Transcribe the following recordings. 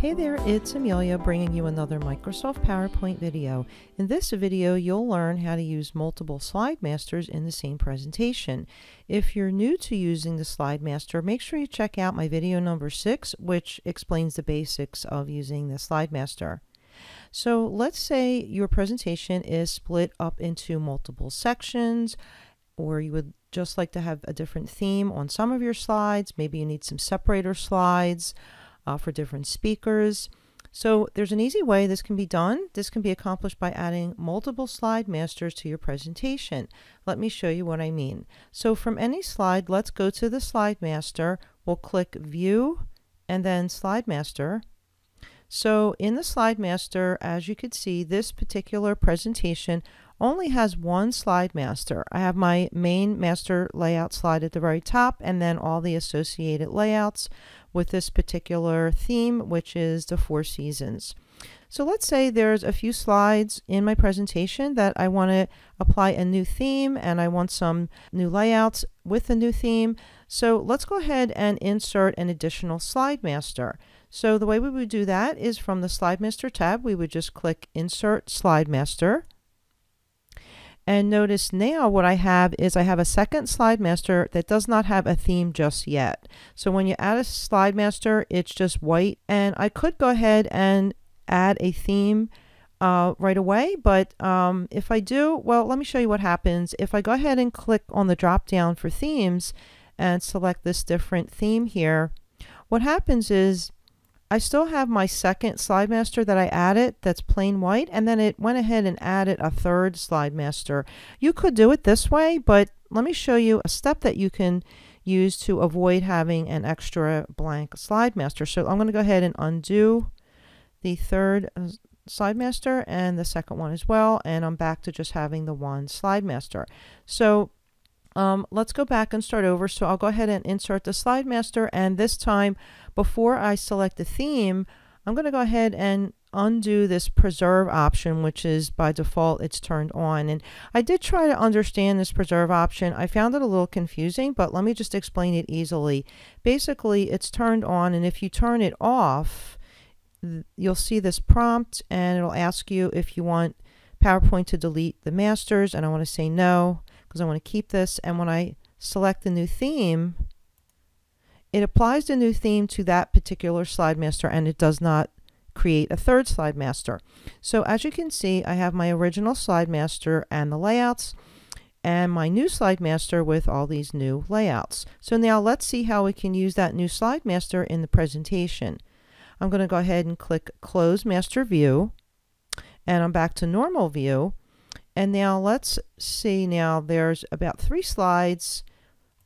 Hey there, it's Amelia bringing you another Microsoft PowerPoint video. In this video, you'll learn how to use multiple slide masters in the same presentation. If you're new to using the slide master, make sure you check out my video number six, which explains the basics of using the slide master. So let's say your presentation is split up into multiple sections, or you would just like to have a different theme on some of your slides. Maybe you need some separator slides uh, for different speakers. So there's an easy way this can be done. This can be accomplished by adding multiple slide masters to your presentation. Let me show you what I mean. So from any slide, let's go to the slide master. We'll click view and then slide master. So in the slide master, as you can see, this particular presentation only has one slide master. I have my main master layout slide at the very top and then all the associated layouts with this particular theme, which is the four seasons. So let's say there's a few slides in my presentation that I want to apply a new theme and I want some new layouts with the new theme. So let's go ahead and insert an additional slide master. So the way we would do that is from the slide master tab, we would just click insert slide master. And notice now what I have is I have a second slide master that does not have a theme just yet. So when you add a slide master, it's just white. And I could go ahead and add a theme uh, right away, but um, if I do, well, let me show you what happens. If I go ahead and click on the drop down for themes and select this different theme here, what happens is I still have my second slide master that I added that's plain white and then it went ahead and added a third slide master. You could do it this way but let me show you a step that you can use to avoid having an extra blank slide master. So I'm going to go ahead and undo the third uh, slide master and the second one as well and I'm back to just having the one slide master. So um, let's go back and start over. So I'll go ahead and insert the slide master. And this time before I select the theme I'm going to go ahead and undo this preserve option which is by default it's turned on. And I did try to understand this preserve option. I found it a little confusing but let me just explain it easily. Basically it's turned on and if you turn it off you'll see this prompt and it'll ask you if you want PowerPoint to delete the masters and I want to say no because I want to keep this. And when I select the new theme, it applies the new theme to that particular slide master and it does not create a third slide master. So as you can see, I have my original slide master and the layouts and my new slide master with all these new layouts. So now let's see how we can use that new slide master in the presentation. I'm going to go ahead and click close master view and I'm back to normal view and now let's see now there's about three slides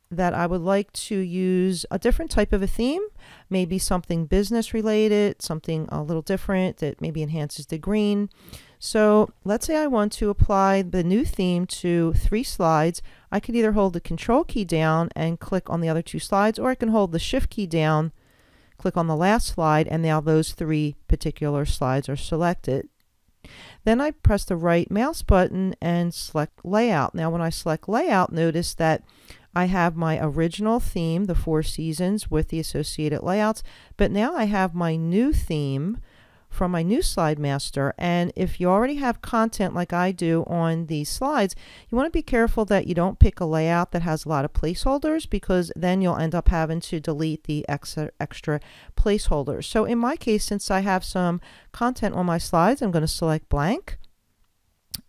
that I would like to use a different type of a theme, maybe something business related, something a little different that maybe enhances the green. So let's say I want to apply the new theme to three slides. I could either hold the control key down and click on the other two slides, or I can hold the shift key down, click on the last slide, and now those three particular slides are selected. Then I press the right mouse button and select layout. Now when I select layout, notice that I have my original theme, the four seasons with the associated layouts, but now I have my new theme from my new slide master. And if you already have content like I do on these slides you want to be careful that you don't pick a layout that has a lot of placeholders because then you'll end up having to delete the extra, extra placeholders. So in my case since I have some content on my slides I'm going to select blank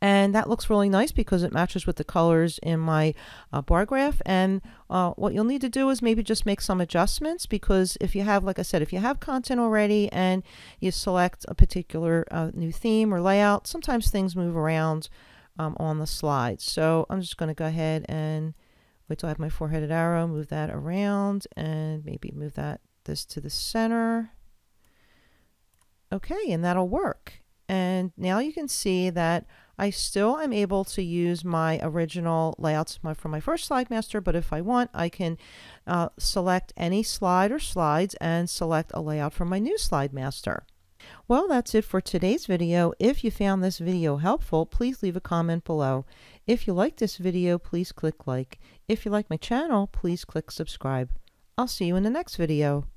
and that looks really nice because it matches with the colors in my uh, bar graph. And uh, what you'll need to do is maybe just make some adjustments because if you have like I said if you have content already and you select a particular uh, new theme or layout sometimes things move around um, on the slide so I'm just going to go ahead and wait till I have my four-headed arrow move that around and maybe move that this to the center. Okay and that'll work. And now you can see that I still am able to use my original layouts from my first slide master, but if I want, I can uh, select any slide or slides and select a layout from my new slide master. Well, that's it for today's video. If you found this video helpful, please leave a comment below. If you like this video, please click like. If you like my channel, please click subscribe. I'll see you in the next video.